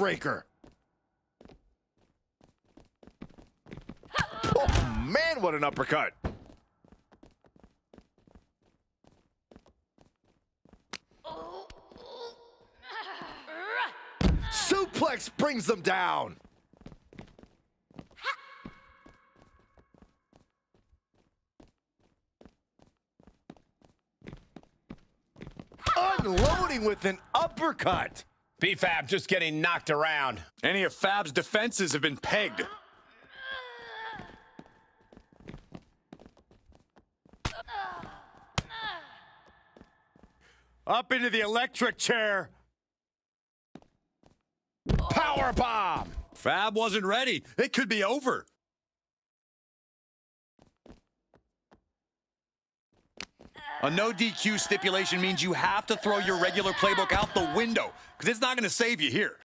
Jawbreaker. Oh, man, what an uppercut. Suplex brings them down. Unloading with an uppercut. BFAB just getting knocked around. Any of Fab's defenses have been pegged. Up into the electric chair. Power bomb. Fab wasn't ready. It could be over. A no DQ stipulation means you have to throw your regular playbook out the window because it's not going to save you here.